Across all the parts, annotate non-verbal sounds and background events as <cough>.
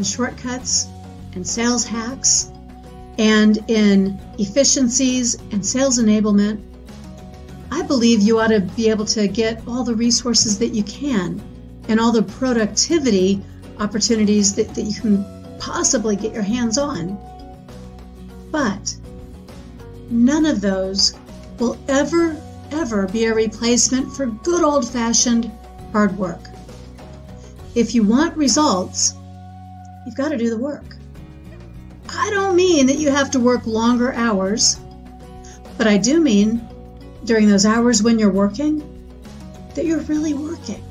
in shortcuts and sales hacks and in efficiencies and sales enablement, I believe you ought to be able to get all the resources that you can and all the productivity opportunities that, that you can possibly get your hands on. But none of those will ever, ever be a replacement for good old fashioned hard work. If you want results, you've got to do the work. I don't mean that you have to work longer hours, but I do mean during those hours when you're working that you're really working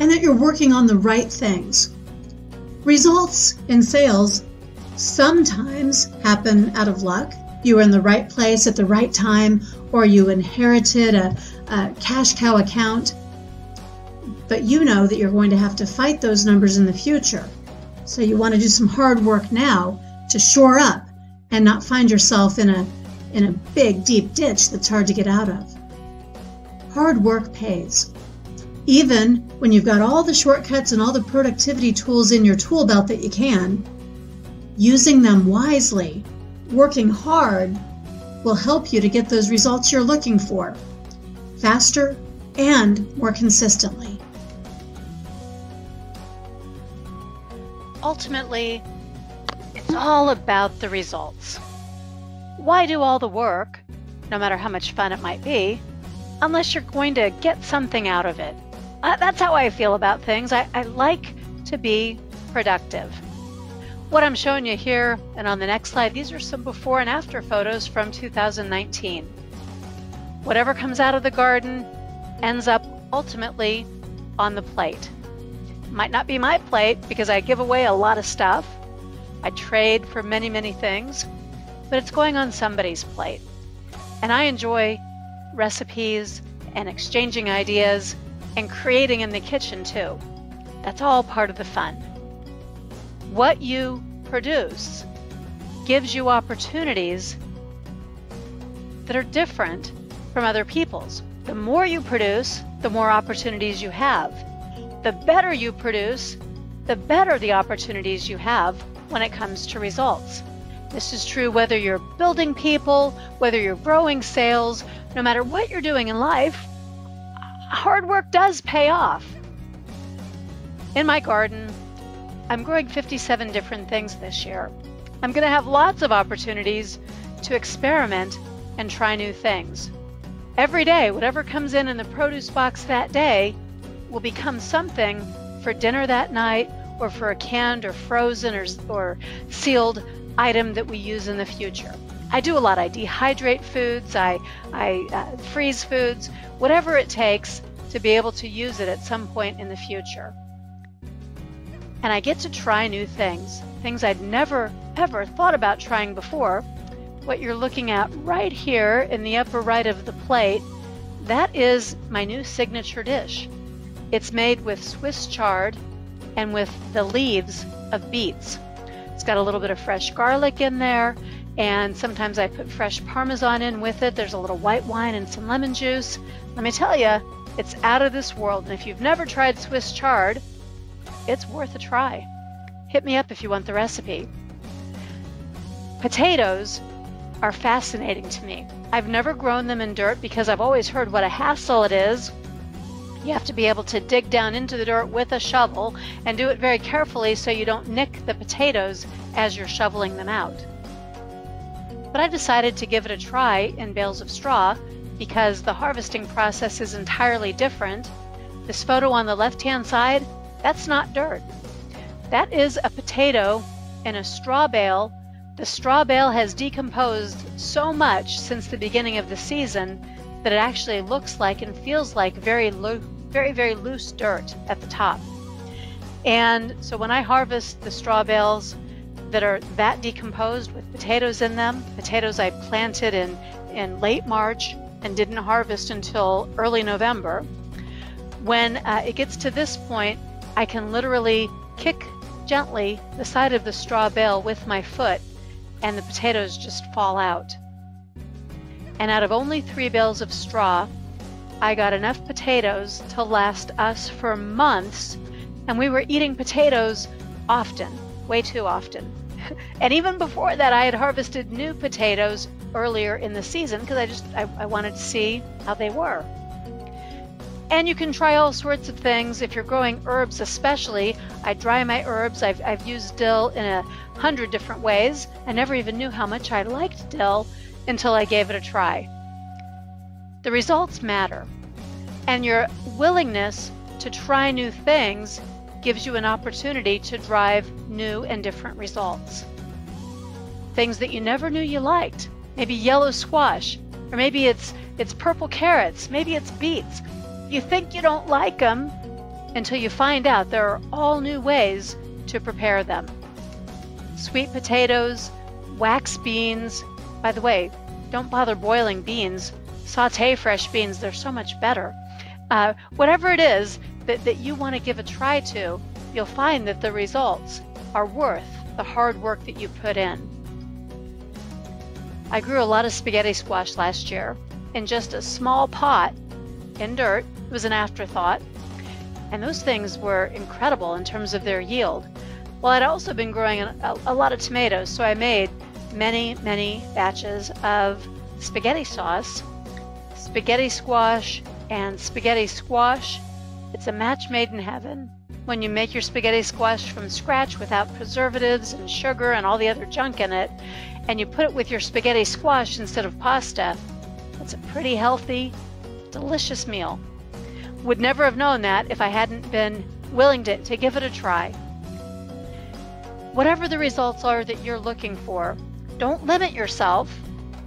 and that you're working on the right things. Results in sales sometimes happen out of luck. You were in the right place at the right time, or you inherited a, a cash cow account. But you know that you're going to have to fight those numbers in the future. So you want to do some hard work now to shore up and not find yourself in a in a big deep ditch that's hard to get out of. Hard work pays. Even when you've got all the shortcuts and all the productivity tools in your tool belt that you can, using them wisely, working hard will help you to get those results you're looking for faster and more consistently. Ultimately, it's all about the results. Why do all the work, no matter how much fun it might be, unless you're going to get something out of it? Uh, that's how I feel about things. I, I like to be productive. What I'm showing you here and on the next slide, these are some before and after photos from 2019. Whatever comes out of the garden ends up ultimately on the plate might not be my plate because I give away a lot of stuff. I trade for many, many things, but it's going on somebody's plate. And I enjoy recipes and exchanging ideas and creating in the kitchen too. That's all part of the fun. What you produce gives you opportunities that are different from other people's. The more you produce, the more opportunities you have the better you produce, the better the opportunities you have when it comes to results. This is true whether you're building people, whether you're growing sales, no matter what you're doing in life, hard work does pay off. In my garden, I'm growing 57 different things this year. I'm going to have lots of opportunities to experiment and try new things. Every day, whatever comes in in the produce box that day will become something for dinner that night or for a canned or frozen or, or sealed item that we use in the future. I do a lot. I dehydrate foods, I, I uh, freeze foods, whatever it takes to be able to use it at some point in the future. And I get to try new things, things I'd never ever thought about trying before. What you're looking at right here in the upper right of the plate, that is my new signature dish. It's made with Swiss chard and with the leaves of beets. It's got a little bit of fresh garlic in there, and sometimes I put fresh parmesan in with it. There's a little white wine and some lemon juice. Let me tell you, it's out of this world. And if you've never tried Swiss chard, it's worth a try. Hit me up if you want the recipe. Potatoes are fascinating to me. I've never grown them in dirt because I've always heard what a hassle it is you have to be able to dig down into the dirt with a shovel and do it very carefully so you don't nick the potatoes as you're shoveling them out. But I decided to give it a try in bales of straw because the harvesting process is entirely different. This photo on the left hand side, that's not dirt. That is a potato in a straw bale. The straw bale has decomposed so much since the beginning of the season that it actually looks like and feels like very low, very, very loose dirt at the top. And so when I harvest the straw bales that are that decomposed with potatoes in them, potatoes I planted in, in late March and didn't harvest until early November, when uh, it gets to this point, I can literally kick gently the side of the straw bale with my foot and the potatoes just fall out and out of only three bales of straw, I got enough potatoes to last us for months, and we were eating potatoes often. way too often. <laughs> and even before that, I had harvested new potatoes earlier in the season because I just I, I wanted to see how they were. And you can try all sorts of things. If you're growing herbs, especially, I dry my herbs. I've, I've used dill in a hundred different ways. I never even knew how much I liked dill until I gave it a try. The results matter. And your willingness to try new things gives you an opportunity to drive new and different results. Things that you never knew you liked, maybe yellow squash, or maybe it's it's purple carrots, maybe it's beets. You think you don't like them until you find out there are all new ways to prepare them. Sweet potatoes, wax beans. By the way, don't bother boiling beans. Saute fresh beans, they're so much better. Uh, whatever it is that, that you want to give a try to, you'll find that the results are worth the hard work that you put in. I grew a lot of spaghetti squash last year in just a small pot in dirt. It was an afterthought. And those things were incredible in terms of their yield. Well, I'd also been growing a, a lot of tomatoes, so I made many, many batches of spaghetti sauce, spaghetti squash, and spaghetti squash. It's a match made in heaven. When you make your spaghetti squash from scratch without preservatives and sugar and all the other junk in it, and you put it with your spaghetti squash instead of pasta, it's a pretty healthy, delicious meal. Would never have known that if I hadn't been willing to, to give it a try. Whatever the results are that you're looking for, don't limit yourself.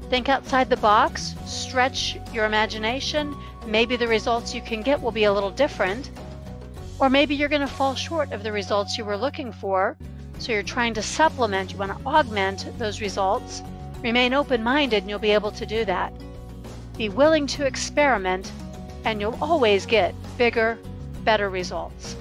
Think outside the box, stretch your imagination. Maybe the results you can get will be a little different. Or maybe you're going to fall short of the results you were looking for. So you're trying to supplement, you want to augment those results. Remain open minded and you'll be able to do that. Be willing to experiment, and you'll always get bigger, better results.